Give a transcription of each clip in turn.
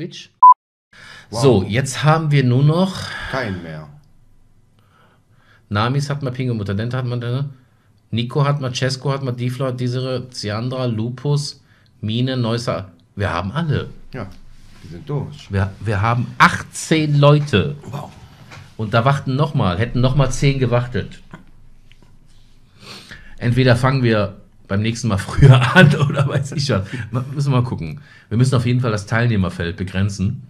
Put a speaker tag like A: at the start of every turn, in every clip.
A: Twitch. So, jetzt haben wir nur noch.
B: Kein mehr.
A: Namis hat man, Pingo Mutadente hat man, Nico hat man, Cesco hat man, Diflo hat diese, Ziandra, Lupus, Mine, Neusser. Wir haben alle.
B: Ja, die sind durch.
A: Wir, wir haben 18 Leute.
B: Wow.
A: Und da warten nochmal, hätten nochmal 10 gewartet. Entweder fangen wir beim nächsten Mal früher an oder weiß ich schon. Müssen wir mal gucken. Wir müssen auf jeden Fall das Teilnehmerfeld begrenzen.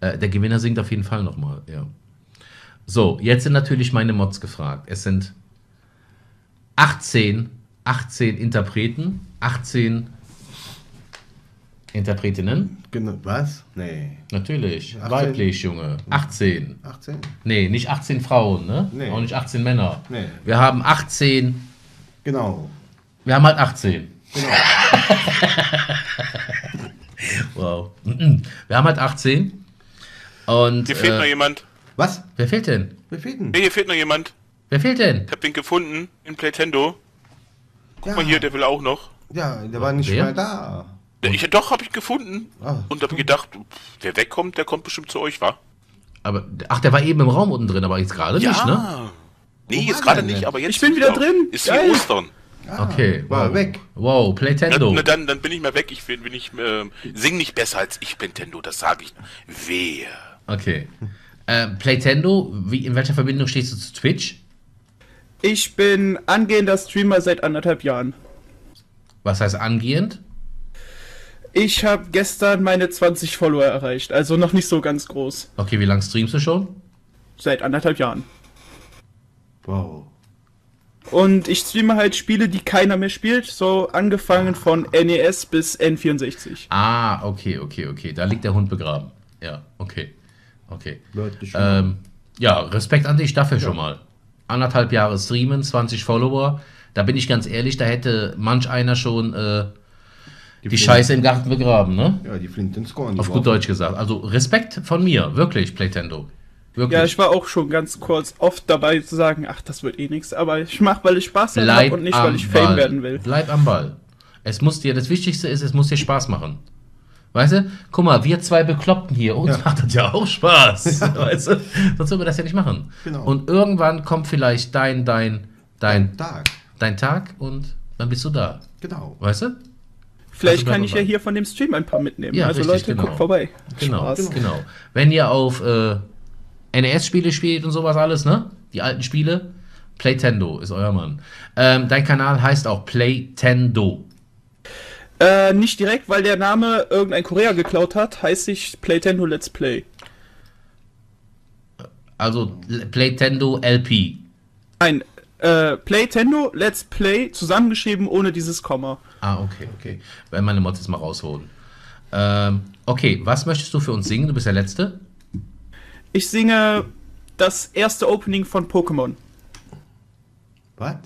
A: Äh, der Gewinner singt auf jeden Fall nochmal, ja. So, jetzt sind natürlich meine Mods gefragt. Es sind 18, 18 Interpreten, 18 Interpretinnen.
B: Genau. Was? Nee.
A: Natürlich,
B: 18.
A: weiblich, Junge. 18.
B: 18?
A: Nee, nicht 18 Frauen, ne?
B: Nee.
A: Auch nicht 18 Männer.
B: Nee.
A: Wir haben 18.
B: Genau.
A: Wir haben halt 18.
B: Genau.
A: Wow. Wir haben halt 18. Und.
C: Hier fehlt noch
A: Äh,
C: jemand.
B: Was?
A: wer fehlt denn?
B: Wer fehlt denn?
C: Nee, hier fehlt noch jemand.
A: Wer fehlt denn?
C: Ich hab den gefunden in Playtendo. Guck
B: Ja.
C: mal hier, der will auch noch.
B: Ja, der war nicht
A: Wer?
B: mehr da.
C: Ich, doch, hab ich gefunden.
B: Ah,
C: Und hab gedacht, wer wegkommt, der kommt bestimmt zu euch, wa?
A: Aber, ach, der war eben im Raum unten drin, aber jetzt gerade nicht, ne?
C: Nee, jetzt gerade nicht, aber jetzt.
D: Ich bin wieder drin.
C: Ist
D: Geil.
C: wie Ostern.
B: Ah,
A: Okay.
B: War
A: wow.
B: weg.
A: Wow, Playtendo.
C: na, dann, dann bin ich mal weg. Ich bin, bin ich, ähm, sing nicht besser als ich, Nintendo, das sage ich. Wehe.
A: Okay. Äh, Playtendo, wie, in welcher Verbindung stehst du zu Twitch?
D: Ich bin angehender Streamer seit anderthalb Jahren.
A: Was heißt angehend?
D: Ich habe gestern meine 20 Follower erreicht, also noch nicht so ganz groß.
A: Okay, wie lange streamst du schon?
D: Seit anderthalb Jahren.
B: Wow.
D: Und ich streame halt Spiele, die keiner mehr spielt, so angefangen von NES bis N64.
A: Ah, okay, okay, okay. Da liegt der Hund begraben. Ja, okay. Okay. Ähm, ja, Respekt an dich dafür schon mal. Anderthalb Jahre streamen, 20 Follower. Da bin ich ganz ehrlich, da hätte manch einer schon äh, die,
B: Flinte-
A: Scheiße im Garten begraben, ne?
B: Ja, die Flinten scoren. die
A: Auf gut Deutsch gesagt. Also Respekt von mir, wirklich, Playtendo. Wirklich.
D: Ja, ich war auch schon ganz kurz oft dabei zu sagen, ach, das wird eh nichts, aber ich mach, weil ich Spaß habe und nicht, weil ich Fame
A: Ball.
D: werden will.
A: Bleib am Ball. Es muss dir, das Wichtigste ist, es muss dir Spaß machen. Weißt du? Guck mal, wir zwei Bekloppten hier, uns
B: Ja.
A: macht das ja auch Spaß. Weißt du? Sonst würden wir das ja nicht machen.
B: Genau.
A: Und irgendwann kommt vielleicht dein, dein, dein,
B: Tag.
A: dein Tag und dann bist du da.
B: Genau.
A: Weißt du?
D: Vielleicht
A: Also
D: kann ich ja hier von dem Stream ein paar mitnehmen.
A: Ja,
D: also
A: richtig,
D: Leute,
A: genau.
D: guckt vorbei.
A: Genau,
D: Spaß.
A: genau. Wenn ihr auf äh, NES-Spiele spielt und sowas alles, ne? Die alten Spiele, Playtendo ist euer Mann. Ähm, dein Kanal heißt auch Playtendo.
D: Äh, nicht direkt, weil der Name irgendein Korea geklaut hat, heißt ich Playtendo Let's Play.
A: Also Playtendo LP.
D: Nein, äh, Playtendo Let's Play zusammengeschrieben ohne dieses Komma.
A: Ah, okay, okay. Werden meine Mods jetzt mal rausholen. Ähm, okay, was möchtest du für uns singen? Du bist der Letzte.
D: Ich singe das erste Opening von Pokémon.
B: Was?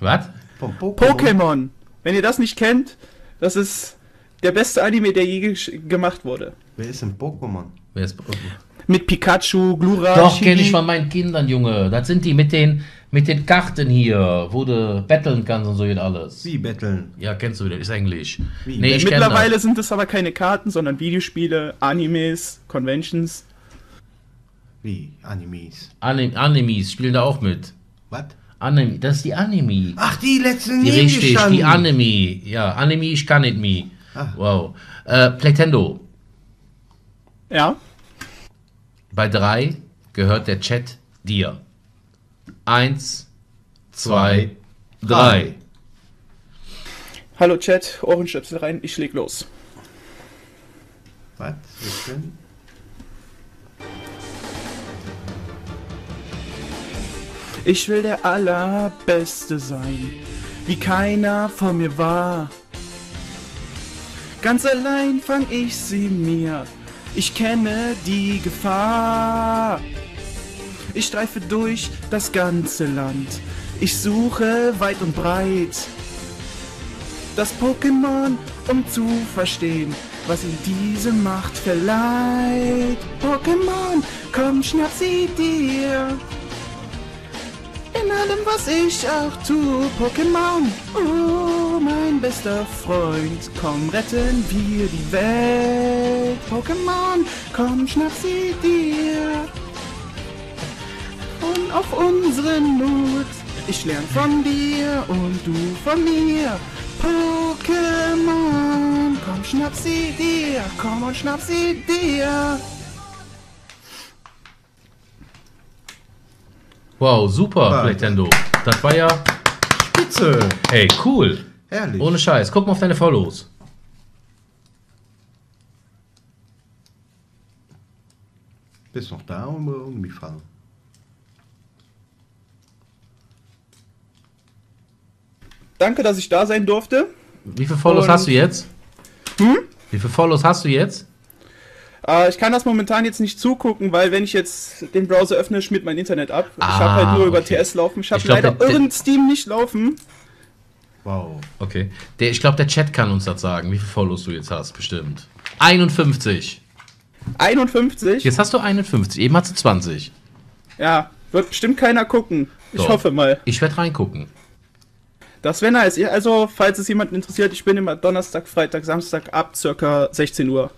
A: Was?
B: Pokémon?
D: Pokémon! Wenn ihr das nicht kennt, das ist der beste Anime, der je gesch- gemacht wurde.
B: Wer ist denn Pokémon?
A: Wer ist,
D: Mit Pikachu, Glura,
A: Doch, kenne ich von meinen Kindern, Junge. Das sind die mit den, mit den Karten hier, wo du betteln kannst und so und alles.
B: Wie betteln?
A: Ja, kennst du wieder, ist Englisch.
B: Wie?
A: Nee, ich
D: Mittlerweile
A: das.
D: sind es aber keine Karten, sondern Videospiele, Animes, Conventions.
B: Wie? Animes.
A: Anim Animes spielen da auch mit.
B: Was?
A: Anime, das ist die Anime.
B: Ach, die letzten
A: Die richtig, die Anime. Ja, Anime, ich kann nicht me.
B: Ah.
A: Wow. Äh, Playtendo.
D: Ja.
A: Bei drei gehört der Chat dir. Eins, zwei, drei.
D: Hallo Chat, Ohrenstöpsel rein, ich leg los.
B: Was? Was denn?
D: Ich will der Allerbeste sein, wie keiner vor mir war. Ganz allein fang ich sie mir, ich kenne die Gefahr. Ich streife durch das ganze Land, ich suche weit und breit. Das Pokémon, um zu verstehen, was ihm diese Macht verleiht. Pokémon, komm, schnapp sie dir. In allem, was ich auch tu, Pokémon. Uh. mein bester Freund, komm, retten wir die Welt. Pokémon, komm, schnapp sie dir. Und auf unseren Mut, ich lern von dir und du von mir. Pokémon, komm, schnapp sie dir, komm und schnapp sie dir.
A: Wow, super,
B: Ja.
A: Nintendo. Das war ja.
B: Spitze.
A: Hey, cool.
B: Herrlich.
A: Ohne Scheiß. Guck mal auf deine Follows.
B: Bist noch da oder umgefallen?
D: Danke, dass ich da sein durfte.
A: Wie viele Follows
D: Und-
A: hast du jetzt?
D: Hm?
A: Wie viele Follows hast du jetzt?
D: Äh, ich kann das momentan jetzt nicht zugucken, weil wenn ich jetzt den Browser öffne, schmiert mein Internet ab. ich
A: Ah,
D: habe halt nur über
A: okay.
D: TS laufen. Ich habe
A: Ich glaub,
D: leider
A: der- der-
D: irgendein Steam nicht laufen.
B: Wow.
A: Okay. Der, ich glaube, der Chat kann uns das sagen, wie viele Follows du jetzt hast, bestimmt. 51.
D: 51.
A: Jetzt hast du 51. Eben hast du 20.
D: Ja, wird bestimmt keiner gucken. Ich
A: Doch.
D: hoffe mal.
A: Ich werde reingucken.
D: Das wäre nice. Also, falls es jemanden interessiert, ich bin immer Donnerstag, Freitag, Samstag ab circa 16 Uhr.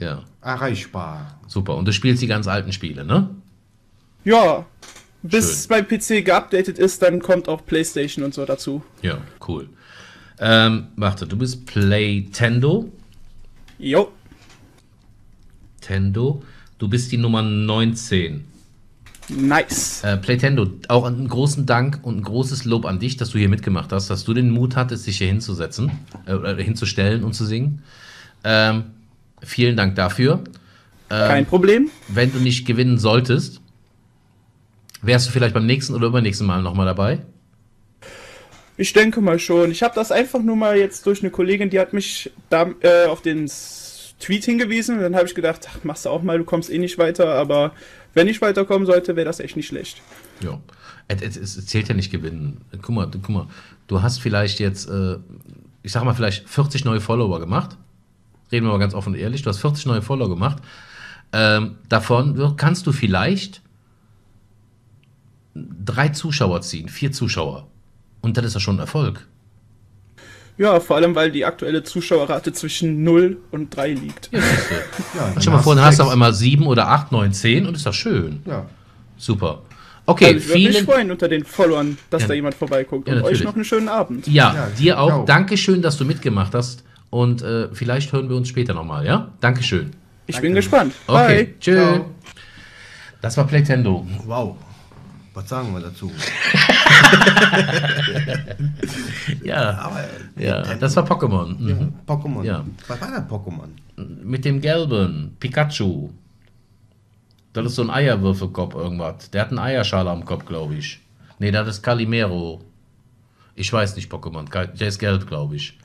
A: Ja,
B: Erreichbar.
A: super. Und du spielst die ganz alten Spiele, ne?
D: Ja, bis
A: Schön.
D: mein PC geupdatet ist, dann kommt auch PlayStation und so dazu.
A: Ja, cool. Ähm, warte, du bist Playtendo.
D: Jo,
A: Tendo. Du bist die Nummer 19.
D: nice.
A: Äh, Playtendo, auch einen großen Dank und ein großes Lob an dich, dass du hier mitgemacht hast, dass du den Mut hattest, dich hier hinzusetzen, äh, oder hinzustellen und zu singen. Ähm, vielen Dank dafür.
D: Kein Problem.
A: Wenn du nicht gewinnen solltest, wärst du vielleicht beim nächsten oder übernächsten Mal nochmal dabei?
D: Ich denke mal schon. Ich habe das einfach nur mal jetzt durch eine Kollegin, die hat mich da äh, auf den Tweet hingewiesen. Dann habe ich gedacht, ach, machst du auch mal, du kommst eh nicht weiter. Aber wenn ich weiterkommen sollte, wäre das echt nicht schlecht.
A: Ja. Es, es, zählt ja nicht gewinnen. Guck mal, du, guck mal, du hast vielleicht jetzt, äh, ich sag mal, vielleicht 40 neue Follower gemacht. Reden wir mal ganz offen und ehrlich. Du hast 40 neue Follower gemacht. Ähm, davon kannst du vielleicht drei Zuschauer ziehen, vier Zuschauer. Und das ist ja schon ein Erfolg.
D: Ja, vor allem, weil die aktuelle Zuschauerrate zwischen 0 und 3 liegt.
A: Ja.
B: Ja,
A: Stell mal vor, dann hast du auf einmal sieben oder acht, neun, zehn und ist doch schön.
B: Ja.
A: Super. Okay,
D: also ich würde mich freuen unter den Followern, dass
A: Ja.
D: da jemand vorbeiguckt.
A: Ja,
D: und euch noch einen schönen Abend.
A: Ja,
B: Ja,
A: dir auch. Dankeschön, dass du mitgemacht hast. Und äh, vielleicht hören wir uns später nochmal, ja? Dankeschön.
D: Ich
B: Danke.
D: bin gespannt.
A: Okay,
D: Bye.
A: tschö.
B: Ciao.
A: Das war Playtendo.
B: Wow. Was sagen wir dazu?
A: Ja,
B: Aber
A: ja das war Pokémon. Mhm.
B: Pokémon.
A: Ja.
B: Was war das Pokémon?
A: Mit dem gelben Pikachu. Das ist so ein Eierwürfelkopf irgendwas. Der hat eine Eierschale am Kopf, glaube ich. Nee, das ist Calimero. Ich weiß nicht, Pokémon. Der ist gelb, glaube ich.